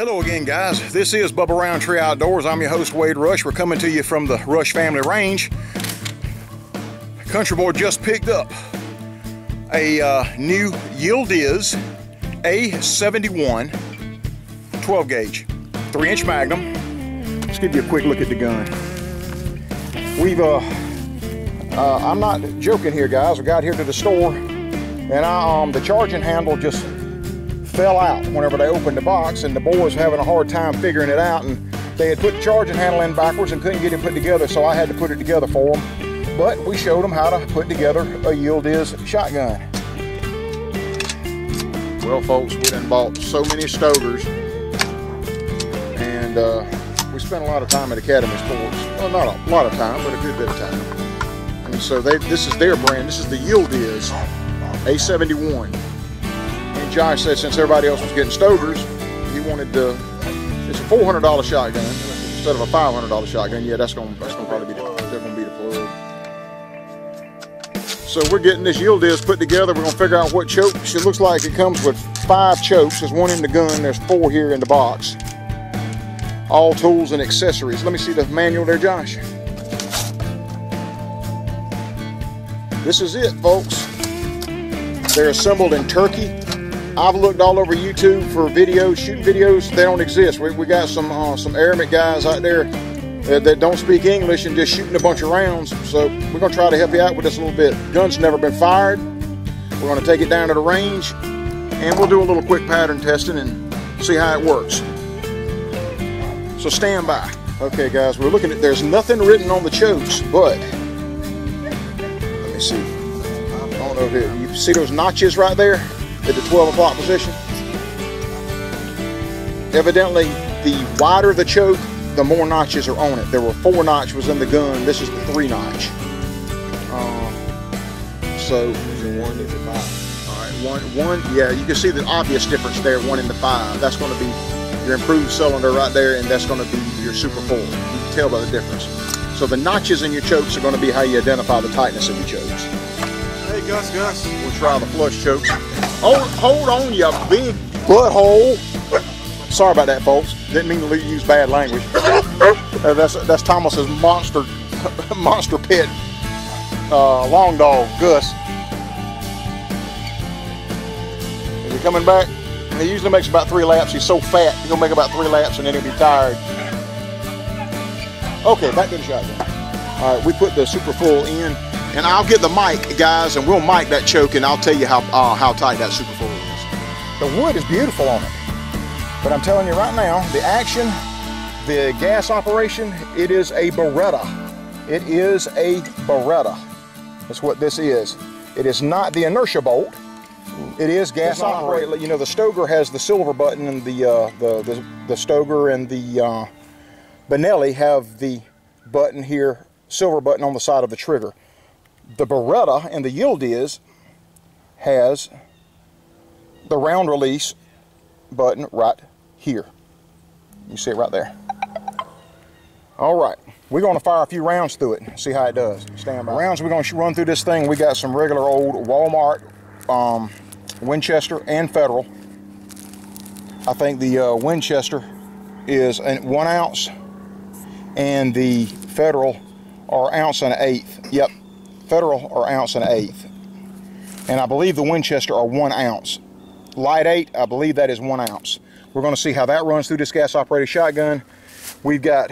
Hello again, guys. This is Bubba Rountree Outdoors. I'm your host, Wade Rush. We're coming to you from the Rush Family Range. Country Boy just picked up a uh, new Yildiz A71 12 gauge, 3 inch Magnum. Let's give you a quick look at the gun. We've, uh, uh, I'm not joking here, guys. We got here to the store and I, um, the charging handle just fell out whenever they opened the box and the boys were having a hard time figuring it out and they had put the charging handle in backwards and couldn't get it put together so I had to put it together for them but we showed them how to put together a Yildiz shotgun. Well folks we done bought so many Stoegers and uh, we spent a lot of time at Academy Sports. Well not a lot of time but a good bit of time. And so they this is their brand. This is the Yildiz A71 Josh said since everybody else was getting Stoegers, he wanted to. It's a $400 shotgun instead of a $500 shotgun. Yeah, that's gonna that's gonna probably be the, that's gonna be the plug. So we're getting this yield Yildiz put together. We're gonna figure out what chokes. It looks like it comes with five chokes. There's one in the gun. There's four here in the box. All tools and accessories. Let me see the manual there, Josh. This is it, folks. They're assembled in Turkey. I've looked all over YouTube for videos, shooting videos. They don't exist. We, we got some uh, some Arabic guys out there that, that, don't speak English and just shooting a bunch of rounds. So we're to try to help you out with this a little bit. Gun's never been fired. We're to take it down to the range and we'll do a little quick pattern testing and see how it works. So stand by. Okay, guys, we're looking at, there's nothing written on the chokes, but let me see. I don't know here. You see those notches right there? At the 12 o'clock position. Evidently, the wider the choke, the more notches are on it. There were four notch was in the gun. This is the three notch. Uh, so one is five. All right, one, one. Yeah, you can see the obvious difference there. One in the five. That's going to be your improved cylinder right there, and that's going to be your super full. You can tell by the difference. So the notches in your chokes are going to be how you identify the tightness of your chokes. Hey Gus, Gus. We'll try the flush chokes. Hold, hold on, you big butthole. Sorry about that, folks. Didn't mean to use bad language. Uh, that's that's Thomas's monster monster pit uh, long dog, Gus. Is he coming back? He usually makes about three laps. He's so fat, he'll make about three laps and then he'll be tired. Okay, back to the shotgun. All right, we put the super full in. And I'll get the mic, guys, and we'll mic that choke, and I'll tell you how uh, how tight that Super Full is. The wood is beautiful on it, but I'm telling you right now, the action, the gas operation, it is a Beretta. It is a Beretta. That's what this is. It is not the inertia bolt. It is gas operated. You know, the Stoeger has the silver button, and the uh, the, the the Stoeger and the uh, Benelli have the button here, silver button on the side of the trigger the Beretta and the Yildiz has the round release button right here. You see it right there. All right, we're gonna fire a few rounds through it, see how it does. Stand by. Rounds we're gonna run through this thing, we got some regular old Walmart, um, Winchester, and Federal. I think the uh, Winchester is an one ounce, and the Federal are ounce and an eighth. Yep, Federal are ounce and eighth. And I believe the Winchester are one ounce. Light eight, I believe that is one ounce. We're gonna see how that runs through this gas operated shotgun. We've got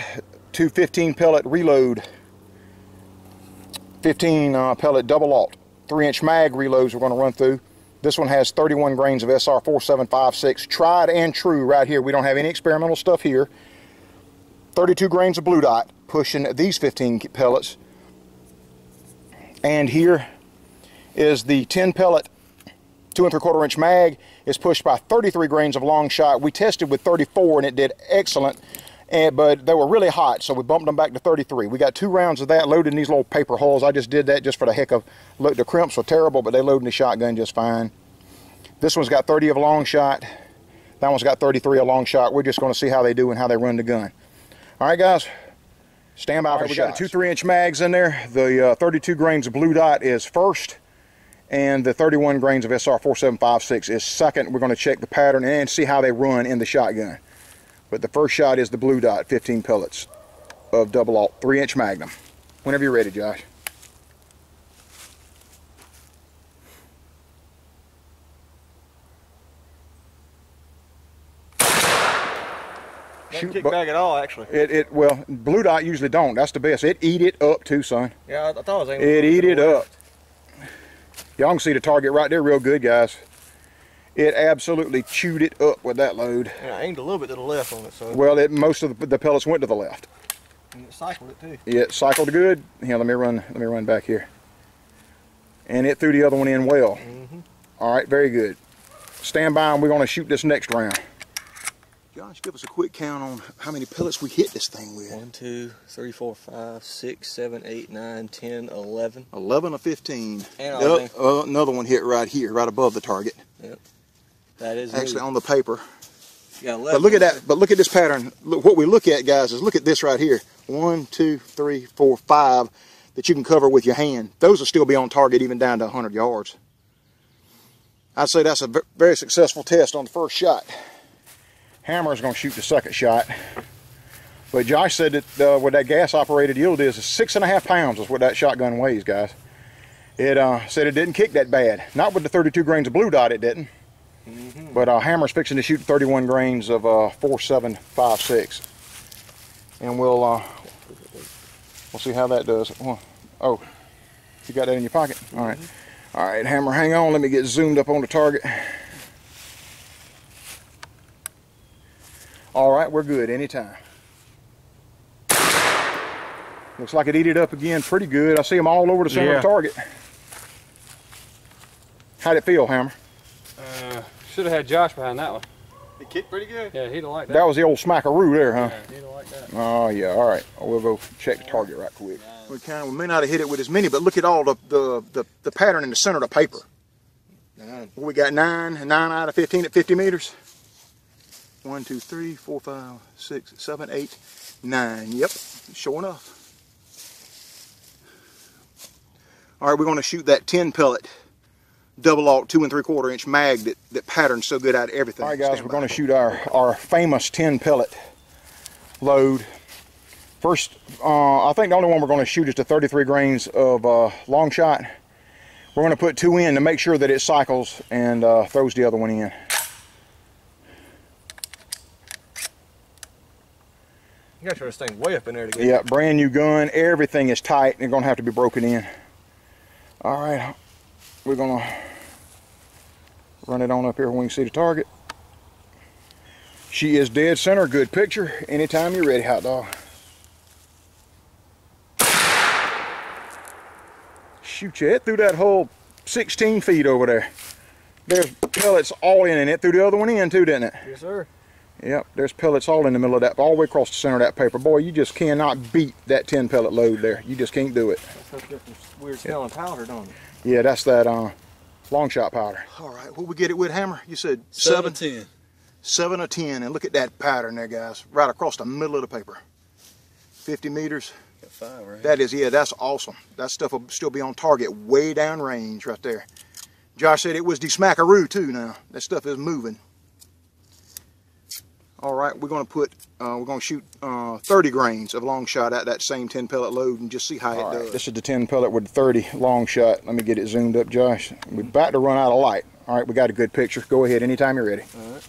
two 15 pellet reload, 15 uh, pellet double aught, three inch mag reloads we're gonna run through. This one has 31 grains of SR 4756, tried and true right here. We don't have any experimental stuff here. 32 grains of blue dot, pushing these 15 pellets and here is the 10 pellet two and three quarter inch mag is pushed by 33 grains of long shot. We tested with 34 and it did excellent, and, but they were really hot, so we bumped them back to 33. We got two rounds of that loaded in these little paper holes. I just did that just for the heck of, look, the crimps were terrible, but they loaded the shotgun just fine. This one's got 30 of long shot. That one's got 33 a long shot. We're just gonna see how they do and how they run the gun. All right, guys, Stand by for right, we got a two three inch mags in there. The uh, 32 grains of blue dot is first and the 31 grains of SR 4756 is second. We're going to check the pattern and see how they run in the shotgun. But the first shot is the blue dot, 15 pellets of double aught, three inch magnum. Whenever you're ready, Josh. Doesn't kick back at all, actually. It, it, well, blue dot usually don't. That's the best. It eat it up too, son. Yeah, I, I thought it was aiming. It eat it left. up. Y'all can see the target right there real good, guys. It absolutely chewed it up with that load. Yeah, I aimed a little bit to the left on it, so Well, it, most of the, the pellets went to the left. and it cycled it too. Yeah, It cycled good. Here, let me run. Let me run back here. And it threw the other one in well. Mm -hmm. All right, very good. Stand by, and we're going to shoot this next round. Josh, give us a quick count on how many pellets we hit this thing with. One, two, three, four, five, six, seven, eight, nine, ten, eleven. 11 or 15. And think- uh, another one hit right here, right above the target. Yep. That is Actually, me. on the paper. Yeah, But look at that. But look at this pattern. Look, what we look at, guys, is look at this right here. One, two, three, four, five that you can cover with your hand. Those will still be on target even down to 100 yards. I'd say that's a very successful test on the first shot. Hammer's going to shoot the second shot. But Josh said that uh, what that gas operated yield is, is six and a half pounds is what that shotgun weighs, guys. It uh, said it didn't kick that bad. Not with the 32 grains of blue dot, it didn't. But uh, Hammer's fixing to shoot 31 grains of uh, 4756. And we'll uh, we'll see how that does. Oh, Oh, you got that in your pocket? All right. All right, Hammer, hang on. Let me get zoomed up on the target. All right, we're good anytime. Looks like it ate it up again pretty good. I see them all over the center of the target. How'd it feel, Hammer? Uh, should have had Josh behind that one. It kicked pretty good. Yeah, he'd have liked that. That was the old smackaroo there, huh? Yeah, he'd have liked that. Oh yeah, all right. We'll go check the target right quick. We kind of we may not have hit it with as many, but look at all the the, the, the pattern in the center of the paper. Nine. We got nine, nine out of fifteen at fifty meters. One, two, three, four, five, six, seven, eight, nine. Yep, sure enough. All right, we're going to shoot that ten pellet double aught two and three quarter inch mag that that patterns so good out of everything. All right, guys, we're going to shoot our our famous ten pellet load. First, uh, I think the only one we're going to shoot is the 33 grains of uh, long shot. We're going to put two in to make sure that it cycles and uh, throws the other one in. You gotta try way up in there to get Yeah, brand new gun. Everything is tight and going to have to be broken in. All right, we're going to run it on up here when we can see the target. She is dead center. Good picture. Anytime you're ready, hot dog. Shoot you. It through that hole 16 feet over there. There's pellets all in, and it threw the other one in too, didn't it? Yes, sir. Yep, there's pellets all in the middle of that, all the way across the center of that paper. Boy, you just cannot beat that 10 pellet load there. You just can't do it. That's got some weird smelling powder, don't it? Yeah, that's that uh, long shot powder. All right, what we get it with, Hammer? You said seven, ten. seven or 10, and look at that pattern there, guys, right across the middle of the paper. 50 meters. Got five, right? That is, yeah, that's awesome. That stuff will still be on target way down range right there. Josh said it was the smackaroo too now. That stuff is moving. All right, we're going to put, uh, we're going to shoot uh, 30 grains of long shot at that same 10 pellet load and just see how it does. This is the 10 pellet with 30 long shot. Let me get it zoomed up, Josh. We're about to run out of light. All right, we got a good picture. Go ahead anytime you're ready. All right.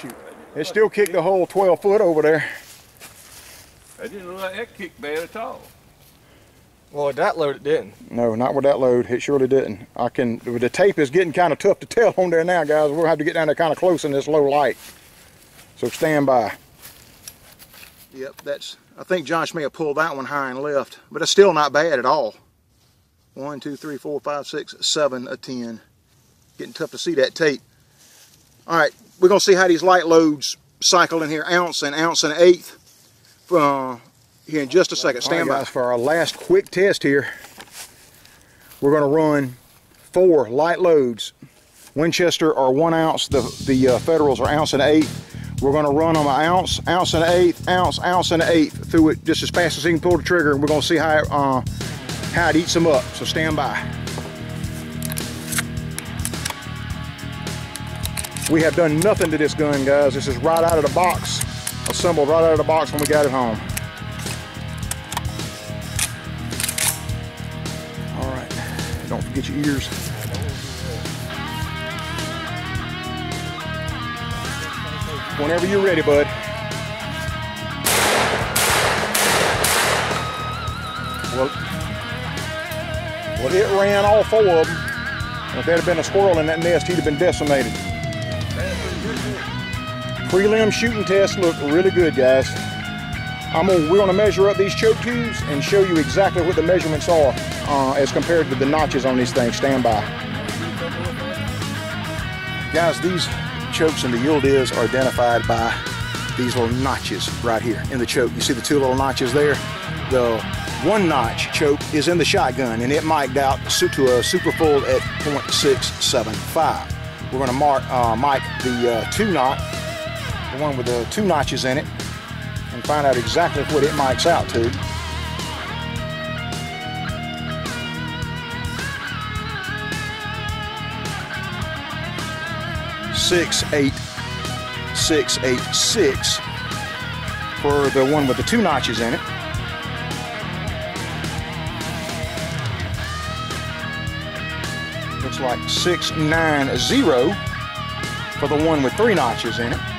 Shoot. It still kicked the whole 12 foot over there. I didn't look like that kicked bad at all. Well, that load it didn't. No, not with that load. It surely didn't. I can. The tape is getting kind of tough to tell on there now, guys. We'll have to get down there kind of close in this low light. So stand by. Yep, that's. I think Josh may have pulled that one high and left, but it's still not bad at all. One, two, three, four, five, six, seven, a ten. Getting tough to see that tape. All right, we're gonna see how these light loads cycle in here, ounce and ounce and an eighth. Uh, here in just a second. Stand by. Guys, for our last quick test here, we're going to run four light loads. Winchester are one ounce. The the uh, Federals are ounce and an eighth. We're going to run them an ounce, ounce and an eighth, ounce, ounce and an eighth through it just as fast as he can pull the trigger, and we're going to see how it, uh, how it eats them up. So stand by. We have done nothing to this gun, guys. This is right out of the box, assembled right out of the box when we got it home. Right, your ears. Whenever you're ready, bud. Well, well, it ran all four of them. And if there had been a squirrel in that nest, he'd have been decimated. Prelim shooting test look really good, guys. I'm gonna, we're gonna measure up these choke tubes and show you exactly what the measurements are uh, as compared to the notches on these things. Stand by. Guys, these chokes in the Yildiz are identified by these little notches right here in the choke. You see the two little notches there? The one notch choke is in the shotgun and it mic'd out to a super full at 0.675. We're gonna mark, uh, mic the uh, two knot, the one with the two notches in it, and find out exactly what it mics out to. Six eight six eight six for the one with the two notches in it. Looks like 690 for the one with three notches in it.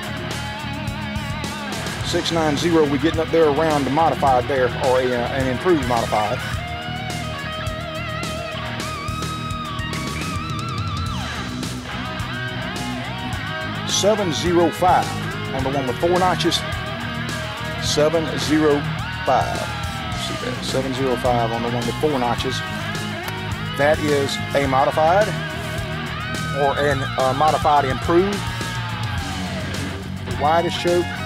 690, we're getting up there around the modified there, or a, uh, an improved modified. Seven zero five on the one with four notches. Seven zero five. See that? Seven zero five on the one with four notches. That is a modified or an uh, modified improved. Widest choke.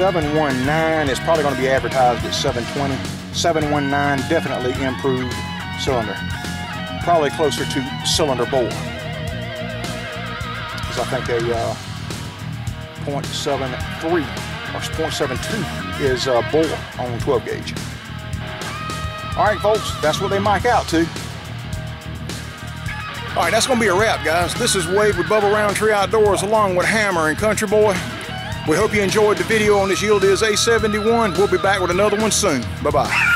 719 is probably going to be advertised at 720. 719 definitely improved cylinder. Probably closer to cylinder bore. Because I think a uh, 0.73 or 0.72 is uh, bore on 12 gauge. All right, folks, that's what they mic out to. All right, that's going to be a wrap, guys. This is Wade with Bubba Rountree Outdoors along with Hammer and Country Boy. We hope you enjoyed the video on this Yildiz A71. We'll be back with another one soon. Bye-bye.